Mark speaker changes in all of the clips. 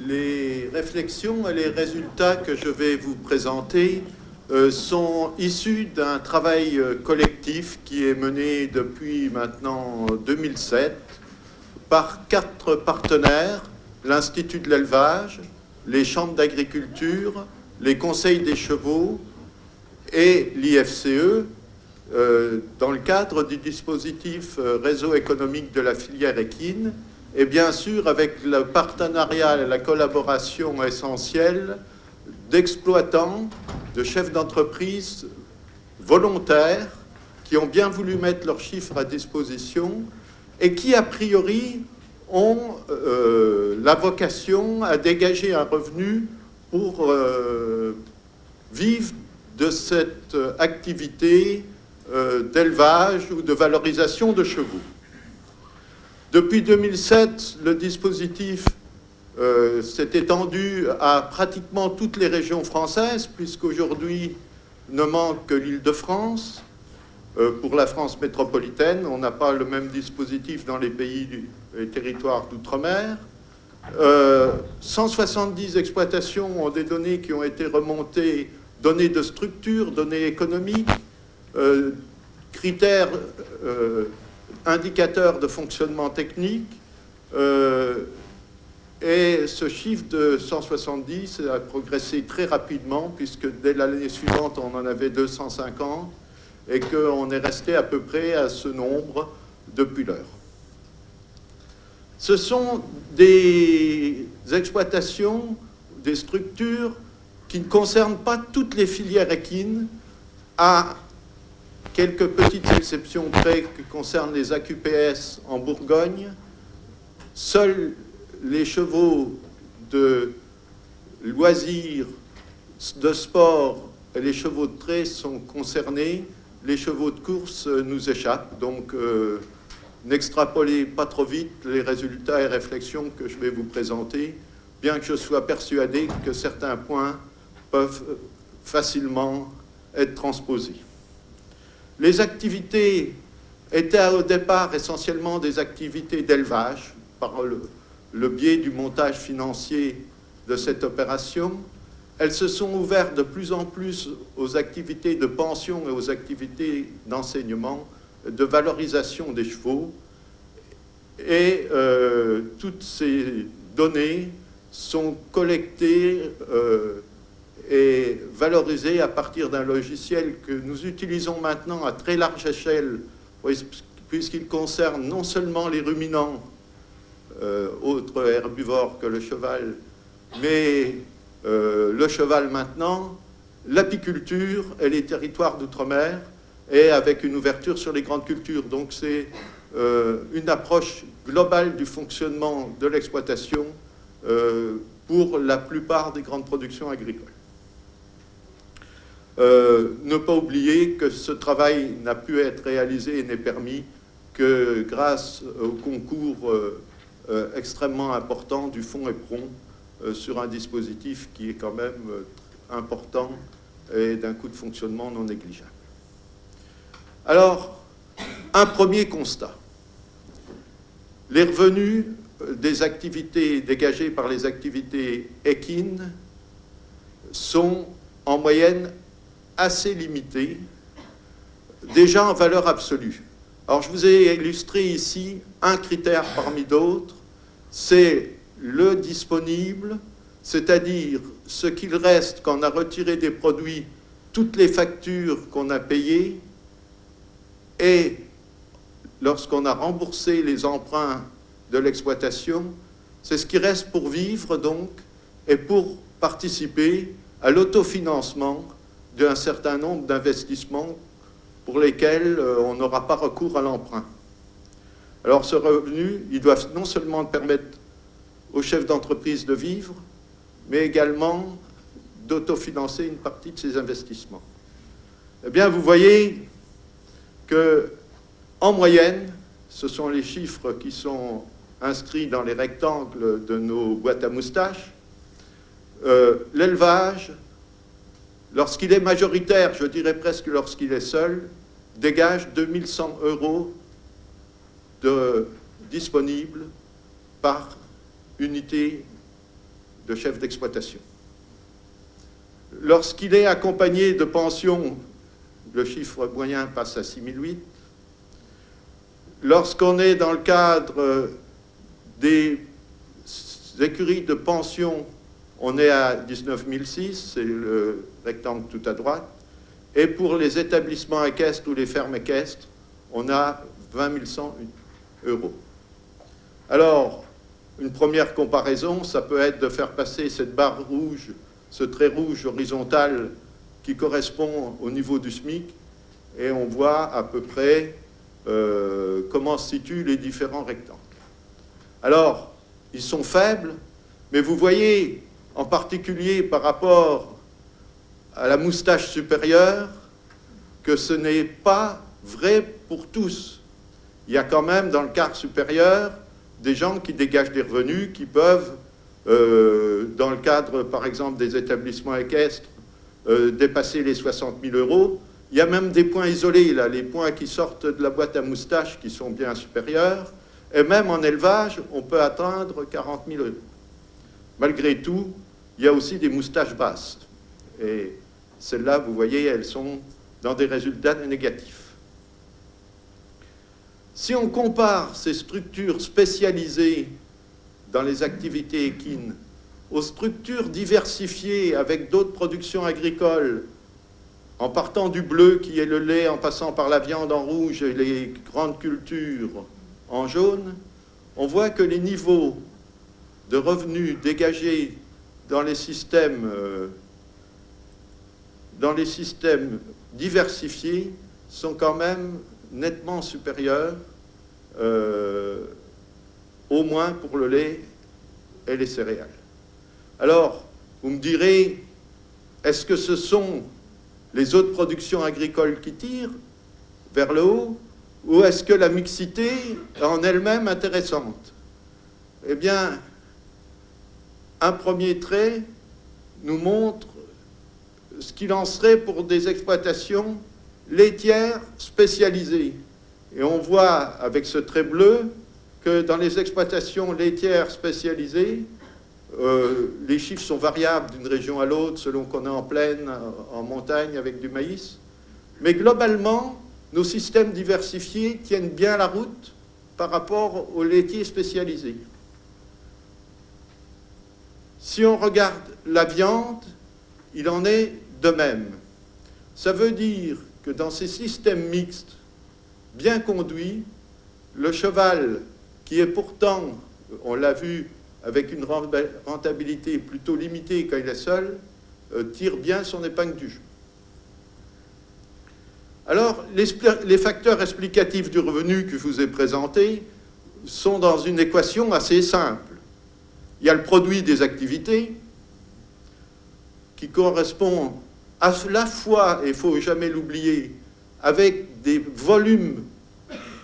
Speaker 1: Les réflexions et les résultats que je vais vous présenter euh, sont issus d'un travail euh, collectif qui est mené depuis maintenant 2007 par quatre partenaires, l'Institut de l'élevage, les chambres d'agriculture, les conseils des chevaux et l'IFCE, euh, dans le cadre du dispositif réseau économique de la filière équine, et bien sûr avec le partenariat et la collaboration essentielle d'exploitants, de chefs d'entreprise volontaires qui ont bien voulu mettre leurs chiffres à disposition et qui, a priori, ont euh, la vocation à dégager un revenu pour euh, vivre de cette activité euh, d'élevage ou de valorisation de chevaux. Depuis 2007, le dispositif euh, s'est étendu à pratiquement toutes les régions françaises, puisqu'aujourd'hui ne manque que l'Île-de-France. Euh, pour la France métropolitaine, on n'a pas le même dispositif dans les pays et territoires d'outre-mer. 170 euh, exploitations ont des données qui ont été remontées, données de structure, données économiques, critères indicateur de fonctionnement technique. Euh, et ce chiffre de 170 a progressé très rapidement, puisque dès l'année suivante, on en avait 250, et qu'on est resté à peu près à ce nombre depuis l'heure. Ce sont des exploitations, des structures qui ne concernent pas toutes les filières équines à Quelques petites exceptions près qui concernent les AQPS en Bourgogne. Seuls les chevaux de loisirs, de sport et les chevaux de trait sont concernés. Les chevaux de course nous échappent. Donc, euh, n'extrapolez pas trop vite les résultats et réflexions que je vais vous présenter, bien que je sois persuadé que certains points peuvent facilement être transposés. Les activités étaient au départ essentiellement des activités d'élevage par le, biais du montage financier de cette opération. Elles se sont ouvertes de plus en plus aux activités de pension et aux activités d'enseignement, de valorisation des chevaux. Et euh, toutes ces données sont collectées euh, et valorisé à partir d'un logiciel que nous utilisons maintenant à très large échelle, puisqu'il concerne non seulement les ruminants, euh, autres herbivores que le cheval, mais euh, le cheval maintenant, l'apiculture et les territoires d'outre-mer, et avec une ouverture sur les grandes cultures. Donc c'est euh, une approche globale du fonctionnement de l'exploitation pour la plupart des grandes productions agricoles. Euh, ne pas oublier que ce travail n'a pu être réalisé et n'est permis que grâce au concours euh, euh, extrêmement important du fonds EPRON sur un dispositif qui est quand même important et d'un coût de fonctionnement non négligeable. Alors, un premier constat. Les revenus des activités dégagées par les activités équines sont en moyenne assez limité, déjà en valeur absolue. Alors je vous ai illustré ici un critère parmi d'autres, c'est le disponible, c'est-à-dire ce qu'il reste quand on a retiré des produits toutes les factures qu'on a payées et lorsqu'on a remboursé les emprunts de l'exploitation, c'est ce qui reste pour vivre donc et pour participer à l'autofinancement d'un certain nombre d'investissements pour lesquels euh, on n'aura pas recours à l'emprunt. Alors ce revenu, il doit non seulement permettre aux chefs d'entreprise de vivre, mais également d'autofinancer une partie de ces investissements. Eh bien, vous voyez que, en moyenne, ce sont les chiffres qui sont inscrits dans les rectangles de nos boîtes à moustaches, euh, l'élevage lorsqu'il est majoritaire, je dirais presque lorsqu'il est seul, dégage 2100 euros disponibles par unité de chef d'exploitation. Lorsqu'il est accompagné de pensions, le chiffre moyen passe à 6008. Lorsqu'on est dans le cadre des écuries de pension, on est à 19 006, c'est le rectangle tout à droite. Et pour les établissements équestres ou les fermes équestres, on a 20 100 euros. Alors, une première comparaison, ça peut être de faire passer cette barre rouge, ce trait rouge horizontal qui correspond au niveau du SMIC, et on voit à peu près euh, comment se situent les différents rectangles. Alors, ils sont faibles, mais vous voyez, en particulier par rapport à la moustache supérieure, que ce n'est pas vrai pour tous. Il y a quand même dans le quart supérieur des gens qui dégagent des revenus, qui peuvent, euh, dans le cadre par exemple des établissements équestres, euh, dépasser les 60 000 euros. Il y a même des points isolés, là, les points qui sortent de la boîte à moustache qui sont bien supérieurs. Et même en élevage, on peut atteindre 40 000 euros. Malgré tout, il y a aussi des moustaches basses. Et celles-là, vous voyez, elles sont dans des résultats négatifs. Si on compare ces structures spécialisées dans les activités équines aux structures diversifiées avec d'autres productions agricoles, en partant du bleu qui est le lait, en passant par la viande en rouge et les grandes cultures en jaune, on voit que les niveaux de revenus dégagés dans les systèmes, euh, dans les systèmes diversifiés sont quand même nettement supérieurs, euh, au moins pour le lait et les céréales. Alors, vous me direz, est-ce que ce sont les autres productions agricoles qui tirent vers le haut ou est-ce que la mixité en elle-même intéressante? Eh bien, un premier trait nous montre ce qu'il en serait pour des exploitations laitières spécialisées. Et on voit avec ce trait bleu que dans les exploitations laitières spécialisées, euh, les chiffres sont variables d'une région à l'autre selon qu'on est en plaine, en montagne avec du maïs. Mais globalement, nos systèmes diversifiés tiennent bien la route par rapport aux laitiers spécialisés. Si on regarde la viande, il en est de même. Ça veut dire que dans ces systèmes mixtes, bien conduits, le cheval, qui est pourtant, on l'a vu, avec une rentabilité plutôt limitée quand il est seul, euh, tire bien son épingle du jeu. Alors, les, facteurs explicatifs du revenu que je vous ai présentés sont dans une équation assez simple. Il y a le produit des activités qui correspond à la fois, et il ne faut jamais l'oublier, avec des volumes,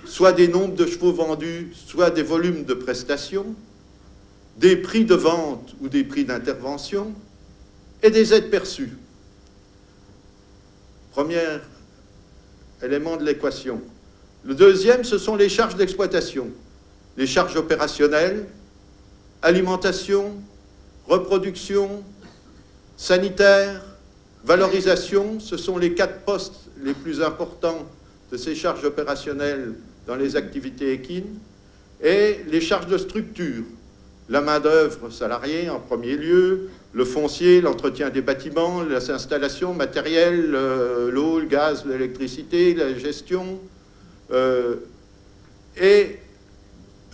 Speaker 1: soit des nombres de chevaux vendus, soit des volumes de prestations, des prix de vente ou des prix d'intervention, et des aides perçues. Premier élément de l'équation. Le deuxième, ce sont les charges d'exploitation, les charges opérationnelles, alimentation, reproduction, sanitaire, valorisation, ce sont les quatre postes les plus importants de ces charges opérationnelles dans les activités équines, et les charges de structure, la main-d'œuvre salariée en premier lieu, le foncier, l'entretien des bâtiments, les installations matérielles, euh, l'eau, le gaz, l'électricité, la gestion. Euh, et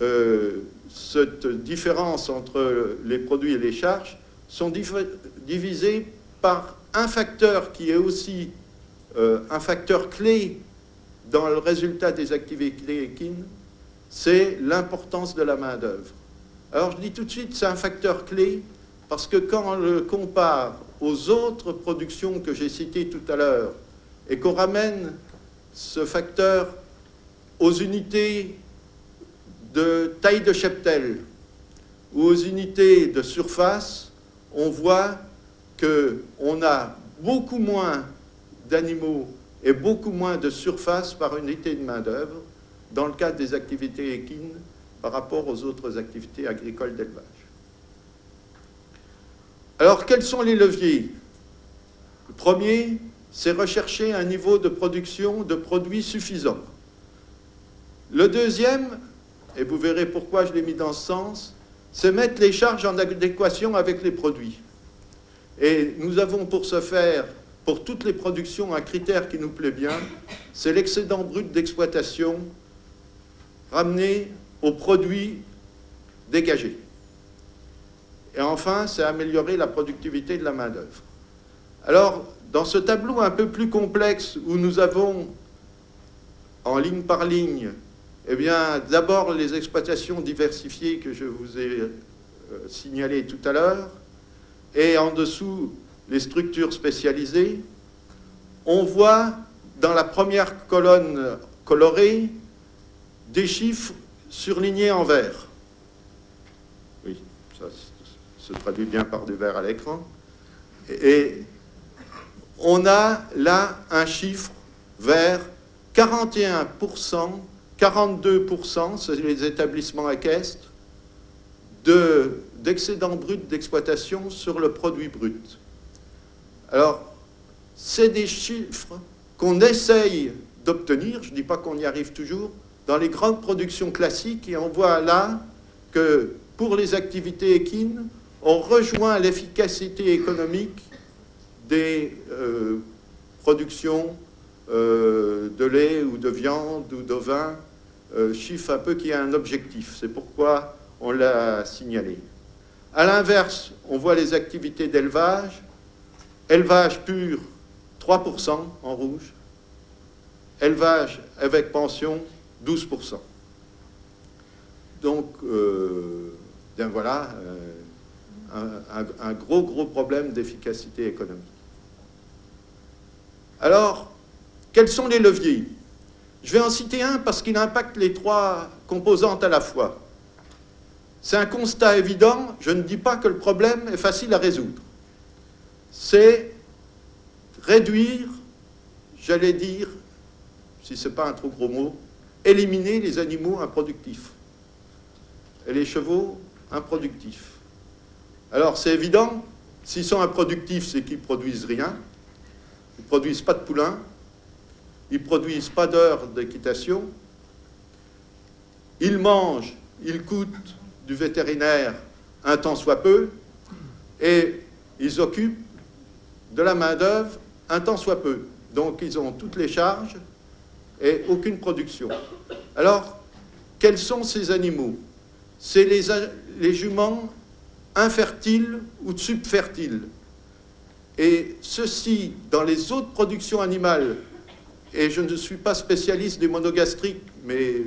Speaker 1: euh, cette différence entre les produits et les charges sont divisées par un facteur qui est aussi un facteur clé dans le résultat des activités équines, c'est l'importance de la main-d'œuvre. Alors je dis tout de suite, c'est un facteur clé parce que quand on le compare aux autres productions que j'ai citées tout à l'heure et qu'on ramène ce facteur aux unités de taille de cheptel ou aux unités de surface, on voit qu'on a beaucoup moins d'animaux et beaucoup moins de surface par unité de main-d'œuvre dans le cadre des activités équines par rapport aux autres activités agricoles d'élevage. Alors, quels sont les leviers? Le premier, c'est rechercher un niveau de production de produits suffisant. Le deuxième, et vous verrez pourquoi je l'ai mis dans ce sens, c'est mettre les charges en adéquation avec les produits. Et nous avons pour ce faire, pour toutes les productions, un critère qui nous plaît bien, c'est l'excédent brut d'exploitation ramené aux produits dégagés. Et enfin, c'est améliorer la productivité de la main-d'œuvre. Alors, dans ce tableau un peu plus complexe où nous avons en ligne par ligne eh bien, d'abord les exploitations diversifiées que je vous ai euh, signalées tout à l'heure, et en dessous les structures spécialisées. On voit dans la première colonne colorée des chiffres surlignés en vert. Oui, ça se traduit bien par du vert à l'écran. Et on a là un chiffre vert 41% 42%, c'est les établissements équestres, d'excédent brut d'exploitation sur le produit brut. Alors, c'est des chiffres qu'on essaye d'obtenir, je ne dis pas qu'on y arrive toujours, dans les grandes productions classiques, et on voit là que pour les activités équines, on rejoint l'efficacité économique des euh, productions euh, de lait ou de viande ou de vin euh, chiffre un peu qui a un objectif. C'est pourquoi on l'a signalé. À l'inverse, on voit les activités d'élevage. Élevage pur, 3% en rouge. Élevage avec pension, 12%. Donc, euh, bien voilà, euh, un, un, gros, gros problème d'efficacité économique. Alors, quels sont les leviers? Je vais en citer un parce qu'il impacte les trois composantes à la fois. C'est un constat évident, je ne dis pas que le problème est facile à résoudre. C'est réduire, j'allais dire, si ce n'est pas un trop gros mot, éliminer les animaux improductifs et les chevaux improductifs. Alors c'est évident, s'ils sont improductifs, c'est qu'ils ne produisent rien, ils ne produisent pas de poulains, ils produisent pas d'heures d'équitation, ils mangent, ils coûtent du vétérinaire un temps soit peu, et ils occupent de la main-d'œuvre un temps soit peu. Donc ils ont toutes les charges et aucune production. Alors, quels sont ces animaux? C'est les, les, juments infertiles ou subfertiles. Et ceci, dans les autres productions animales et je ne suis pas spécialiste des monogastriques, mais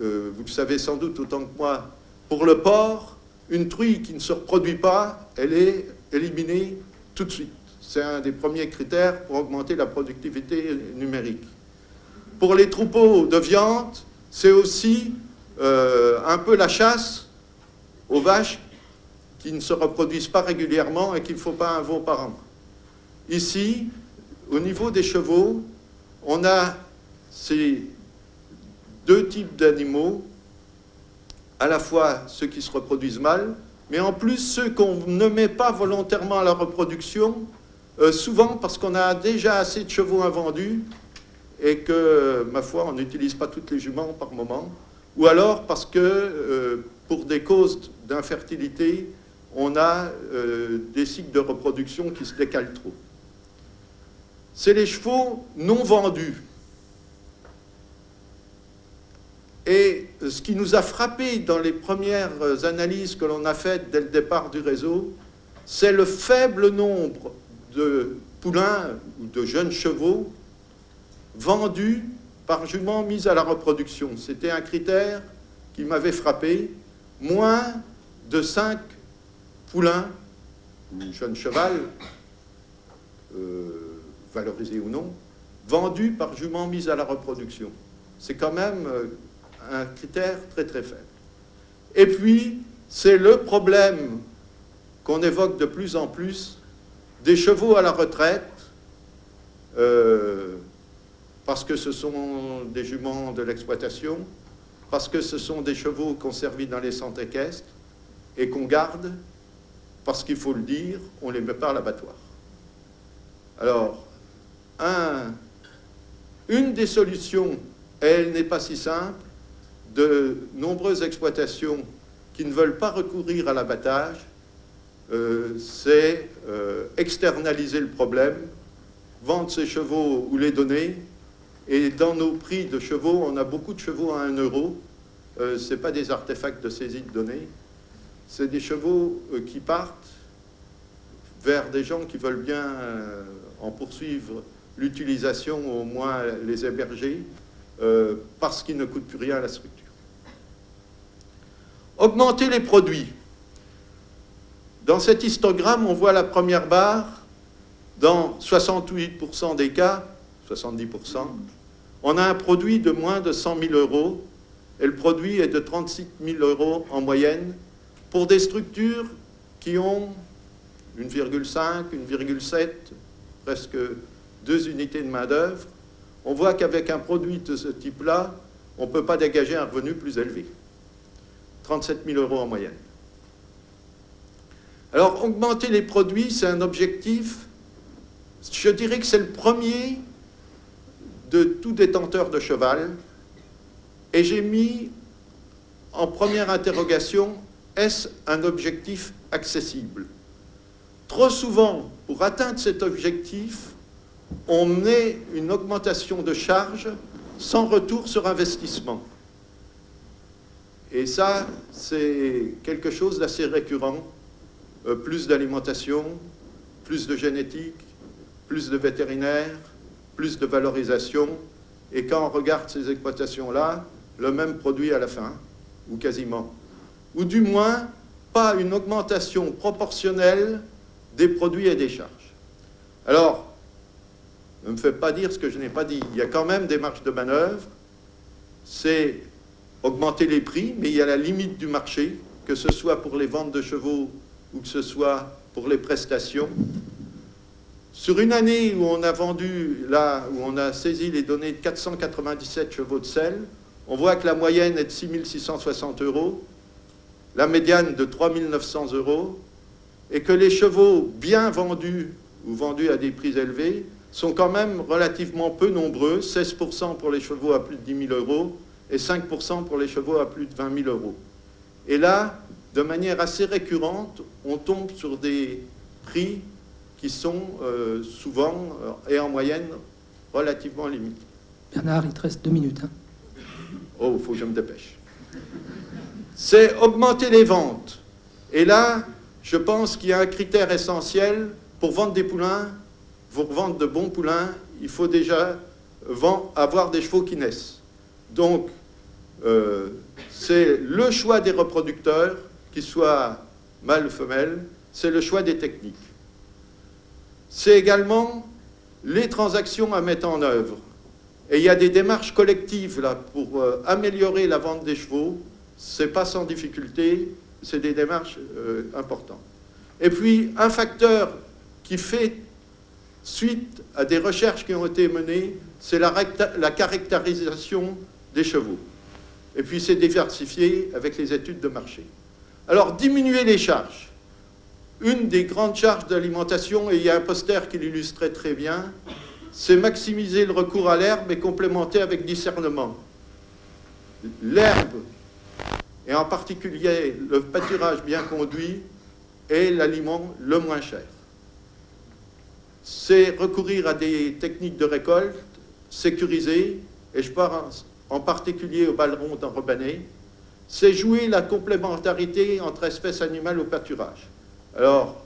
Speaker 1: euh, vous le savez sans doute autant que moi, pour le porc, une truie qui ne se reproduit pas, elle est éliminée tout de suite. C'est un des premiers critères pour augmenter la productivité numérique. Pour les troupeaux de viande, c'est aussi euh, un peu la chasse aux vaches qui ne se reproduisent pas régulièrement et qu'il ne faut pas un veau par an. Ici, au niveau des chevaux, on a ces deux types d'animaux, à la fois ceux qui se reproduisent mal, mais en plus ceux qu'on ne met pas volontairement à la reproduction, euh, souvent parce qu'on a déjà assez de chevaux invendus et que, ma foi, on n'utilise pas toutes les juments par moment, ou alors parce que, euh, pour des causes d'infertilité, on a euh, des cycles de reproduction qui se décalent trop c'est les chevaux non vendus. Et ce qui nous a frappé dans les premières analyses que l'on a faites dès le départ du réseau, c'est le faible nombre de poulains ou de jeunes chevaux vendus par juments mis à la reproduction. C'était un critère qui m'avait frappé. Moins de 5 poulains ou jeunes cheval euh, valorisé ou non, vendus par juments mis à la reproduction. C'est quand même euh, un critère très très faible. Et puis, c'est le problème qu'on évoque de plus en plus des chevaux à la retraite, euh, parce que ce sont des juments de l'exploitation, parce que ce sont des chevaux qu'on servit dans les centres équestres et qu'on garde, parce qu'il faut le dire, on ne les met pas à l'abattoir. Alors, une des solutions, elle n'est pas si simple, de nombreuses exploitations qui ne veulent pas recourir à l'abattage, euh, c'est euh, externaliser le problème, vendre ses chevaux ou les donner. Et dans nos prix de chevaux, on a beaucoup de chevaux à 1 euro. Euh, ce n'est pas des artefacts de saisie de données. C'est des chevaux qui partent vers des gens qui veulent bien en poursuivre l'utilisation, au moins les héberger, parce qu'ils ne coûtent plus rien à la structure. Augmenter les produits. Dans cet histogramme, on voit la première barre, dans 68% des cas, 70%, on a un produit de moins de 100 000 euros, et le produit est de 36 000 euros en moyenne, pour des structures qui ont 1,5, 1,7, presque deux unités de main-d'œuvre. On voit qu'avec un produit de ce type-là, on ne peut pas dégager un revenu plus élevé. 37 000 euros en moyenne. Alors, augmenter les produits, c'est un objectif, je dirais que c'est le premier de tout détenteur de cheval. Et j'ai mis en première interrogation, est-ce un objectif accessible? Trop souvent, pour atteindre cet objectif, on met une augmentation de charges sans retour sur investissement. Et ça, c'est quelque chose d'assez récurrent. Euh, plus d'alimentation, plus de génétique, plus de vétérinaires, plus de valorisation. Et quand on regarde ces exploitations-là, le même produit à la fin, ou quasiment. Ou du moins, pas une augmentation proportionnelle des produits et des charges. Alors, ne me faites pas dire ce que je n'ai pas dit. Il y a quand même des marges de manœuvre. C'est augmenter les prix, mais il y a la limite du marché, que ce soit pour les ventes de chevaux ou que ce soit pour les prestations. Sur une année où on a vendu, là, où on a saisi les données de 497 chevaux de sel, on voit que la moyenne est de 6660 euros, la médiane de 3900 euros, et que les chevaux bien vendus ou vendus à des prix élevés sont quand même relativement peu nombreux, 16% pour les chevaux à plus de 10 000 euros et 5% pour les chevaux à plus de 20 000 euros. Et là, de manière assez récurrente, on tombe sur des prix qui sont euh, souvent euh, et en moyenne relativement limités.
Speaker 2: Bernard, il te reste deux minutes. Hein.
Speaker 1: Oh, il faut que je me dépêche. C'est augmenter les ventes. Et là, je pense qu'il y a un critère essentiel pour vendre des poulains, pour vendre de bons poulains, il faut déjà avoir des chevaux qui naissent. Donc, euh, c'est le choix des reproducteurs, qu'ils soient mâles ou femelles, c'est le choix des techniques. C'est également les transactions à mettre en œuvre. Et il y a des démarches collectives là pour euh, améliorer la vente des chevaux. C'est pas sans difficulté, c'est des démarches euh, importantes. Et puis un facteur qui fait suite à des recherches qui ont été menées, c'est la, caractérisation des chevaux. Et puis c'est diversifié avec les études de marché. Alors diminuer les charges. Une des grandes charges d'alimentation, et il y a un poster qui l'illustrait très bien, c'est maximiser le recours à l'herbe et complémenter avec discernement. L'herbe, et en particulier le pâturage bien conduit, est l'aliment le moins cher. C'est recourir à des techniques de récolte sécurisées, et je pense en particulier au ballon d'enrobané, c'est jouer la complémentarité entre espèces animales au pâturage. Alors,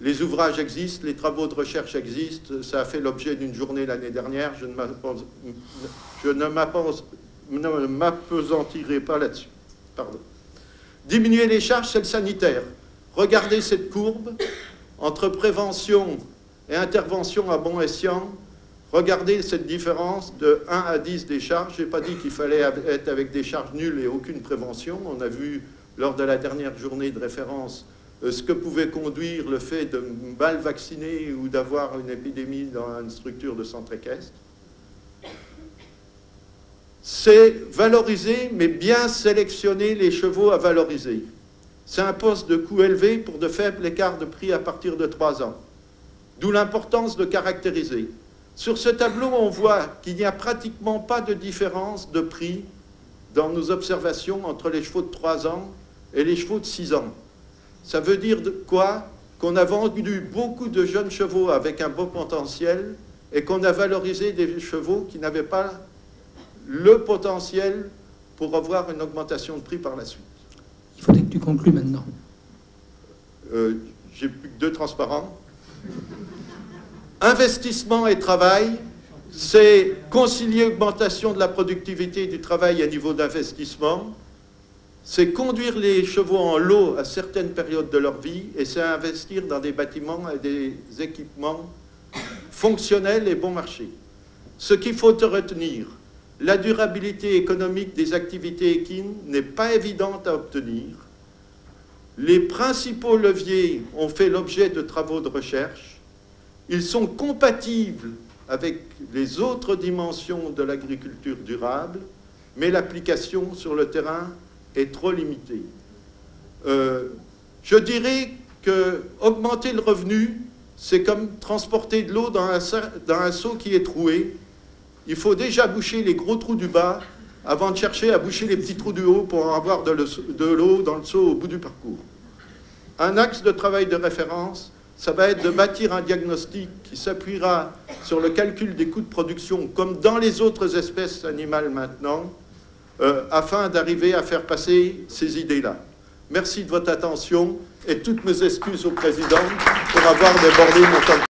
Speaker 1: les ouvrages existent, les travaux de recherche existent, ça a fait l'objet d'une journée l'année dernière, je ne m'apesantirai pas là-dessus. Pardon. Diminuer les charges, c'est le sanitaire. Regardez cette courbe entre prévention et intervention à bon escient Regardez cette différence de 1 à 10 des charges. Je n'ai pas dit qu'il fallait être avec des charges nulles et aucune prévention. On a vu lors de la dernière journée de référence euh, ce que pouvait conduire le fait de mal vacciner ou d'avoir une épidémie dans une structure de centre équestre. C'est valoriser, mais bien sélectionner les chevaux à valoriser. C'est un poste de coût élevé pour de faibles écarts de prix à partir de 3 ans. D'où l'importance de caractériser. Sur ce tableau, on voit qu'il n'y a pratiquement pas de différence de prix dans nos observations entre les chevaux de 3 ans et les chevaux de 6 ans. Ça veut dire quoi? Qu'on a vendu beaucoup de jeunes chevaux avec un beau potentiel et qu'on a valorisé des chevaux qui n'avaient pas le potentiel pour avoir une augmentation de prix par la suite.
Speaker 2: Il faudrait que tu conclues maintenant.
Speaker 1: Euh, J'ai plus que deux transparents. Investissement et travail, c'est concilier augmentation de la productivité du travail à niveau d'investissement, c'est conduire les chevaux en lot à certaines périodes de leur vie et c'est investir dans des bâtiments et des équipements fonctionnels et bon marché. Ce qu'il faut te retenir, la durabilité économique des activités équines n'est pas évidente à obtenir. Les principaux leviers ont fait l'objet de travaux de recherche. Ils sont compatibles avec les autres dimensions de l'agriculture durable, mais l'application sur le terrain est trop limitée. Euh, je dirais que augmenter le revenu, c'est comme transporter de l'eau dans un, dans un seau qui est troué. Il faut déjà boucher les gros trous du bas avant de chercher à boucher les petits trous du haut pour avoir de l'eau dans le seau au bout du parcours. Un axe de travail de référence, ça va être de bâtir un diagnostic qui s'appuiera sur le calcul des coûts de production, comme dans les autres espèces animales maintenant, euh, afin d'arriver à faire passer ces idées-là. Merci de votre attention et toutes mes excuses au Président pour avoir débordé mon temps.